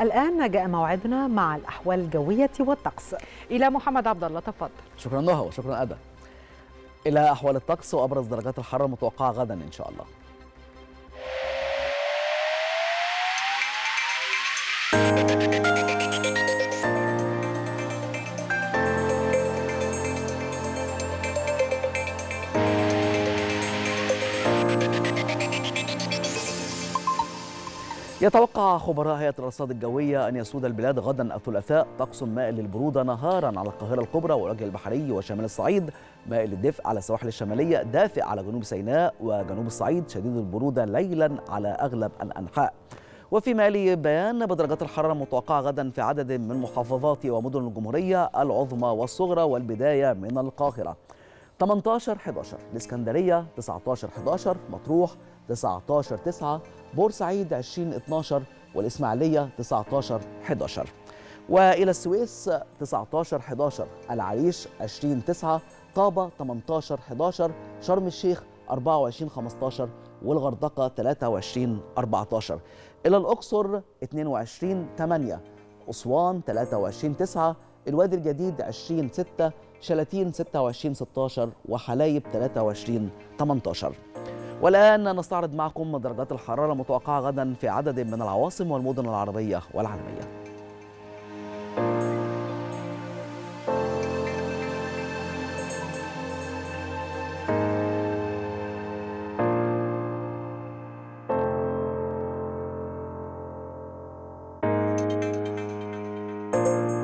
الآن جاء موعدنا مع الأحوال الجوية والطقس. إلى محمد عبد الله تفضل. شكرا نهى وشكرا أدا إلى أحوال الطقس وأبرز درجات الحرارة المتوقعة غدا إن شاء الله. يتوقع خبراء هيئة الرصاد الجوية أن يسود البلاد غدا الثلاثاء طقس مائل للبرودة نهارا على القاهرة الكبرى والوجه البحري وشمال الصعيد. مائل للدفء على السواحل الشمالية دافئ على جنوب سيناء وجنوب الصعيد شديد البرودة ليلا على أغلب الأنحاء. وفيما يلي بيان بدرجات الحرارة المتوقعة غدا في عدد من محافظات ومدن الجمهورية العظمى والصغرى والبداية من القاهرة. 18 11 الإسكندرية 19 11 مطروح 19 9 بورسعيد 20 12 والإسماعيلية 19 11 وإلى السويس 19 11 العريش 20 9 طابة 18 11 شرم الشيخ 24 15 والغردقة 23 14 إلى الأقصر 22 8 أسوان 23 9 الوادي الجديد 20 6 شلاتين 26 16 وحلايب 23 18 والآن نستعرض معكم درجات الحرارة المتوقعة غدا في عدد من العواصم والمدن العربية والعالمية. thank you